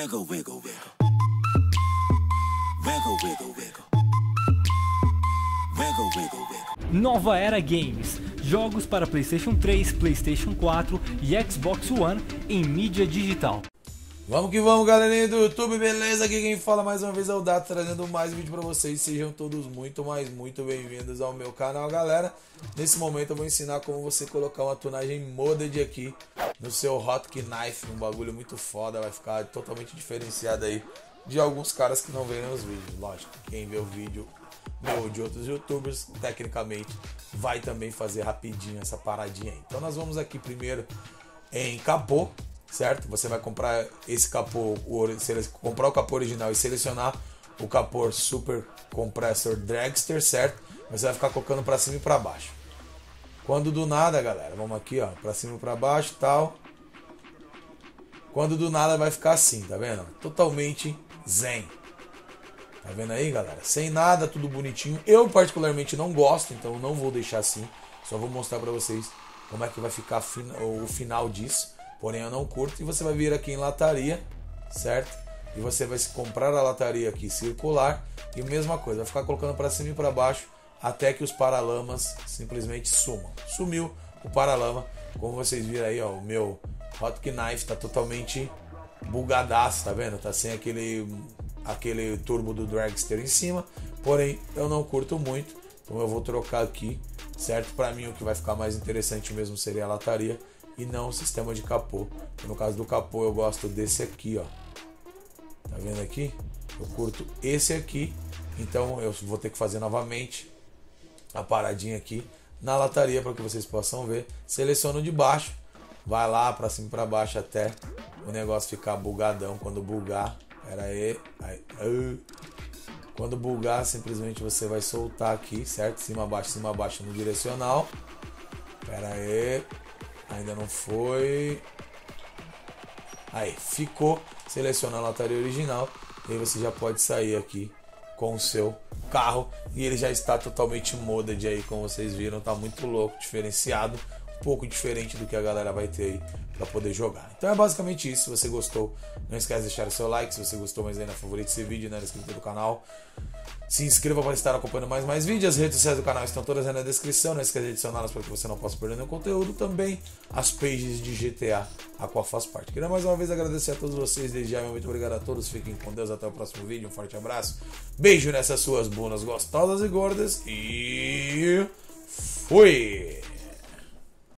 Wiggle, wiggle, wiggle. Wiggle, wiggle, wiggle. Wiggle, wiggle, wiggle. Nova Era Games. Jogos para PlayStation 3, PlayStation 4 e Xbox One em mídia digital. Vamos que vamos, galerinha do YouTube, beleza? Aqui quem fala mais uma vez é o Dato, trazendo mais vídeo pra vocês. Sejam todos muito, mais muito bem-vindos ao meu canal, galera. Nesse momento eu vou ensinar como você colocar uma tunagem modded aqui no seu Hotkey Knife, um bagulho muito foda, vai ficar totalmente diferenciado aí de alguns caras que não veem os vídeos. Lógico, quem vê o vídeo meu de outros youtubers, tecnicamente, vai também fazer rapidinho essa paradinha aí. Então nós vamos aqui primeiro em capô, certo? Você vai comprar esse capô, o, comprar o capô original e selecionar o capô Super Compressor Dragster, certo? Você vai ficar colocando para cima e para baixo. Quando do nada, galera, vamos aqui, ó, para cima e para baixo, tal. Quando do nada vai ficar assim, tá vendo? Totalmente zen. Tá vendo aí, galera? Sem nada, tudo bonitinho. Eu particularmente não gosto, então não vou deixar assim. Só vou mostrar para vocês como é que vai ficar o final disso porém eu não curto. E você vai vir aqui em lataria, certo? E você vai comprar a lataria aqui circular e mesma coisa, vai ficar colocando para cima e para baixo até que os paralamas simplesmente sumam. Sumiu o paralama, como vocês viram aí, ó, o meu Hotkey Knife tá totalmente bugadaço, tá vendo? Tá sem aquele aquele turbo do dragster em cima, porém eu não curto muito, então eu vou trocar aqui, certo? Para mim o que vai ficar mais interessante mesmo seria a lataria e não o sistema de capô. No caso do capô eu gosto desse aqui, ó. Tá vendo aqui? Eu curto esse aqui, então eu vou ter que fazer novamente a paradinha aqui na lataria para que vocês possam ver. Seleciono de baixo, vai lá para cima para baixo até o negócio ficar bugadão. Quando bugar, pera aí, aí, aí. Quando bugar, simplesmente você vai soltar aqui, certo? Cima, baixo, cima, baixo no direcional. Pera aí. Ainda não foi. Aí, ficou. Seleciona a lataria original. E aí você já pode sair aqui com o seu carro. E ele já está totalmente modded aí, como vocês viram. Tá muito louco, diferenciado. Pouco diferente do que a galera vai ter aí para poder jogar. Então é basicamente isso. Se você gostou, não esquece de deixar o seu like. Se você gostou, mas ainda favorito esse vídeo, não era inscrito no canal. Se inscreva para estar acompanhando mais mais vídeos. As redes sociais do canal estão todas aí na descrição. Não esqueça de adicioná-las para que você não possa perder nenhum conteúdo. Também as pages de GTA, a qual faz parte. Queria mais uma vez agradecer a todos vocês. Desde já, muito obrigado a todos. Fiquem com Deus. Até o próximo vídeo. Um forte abraço. Beijo nessas suas bunas gostosas e gordas. E fui!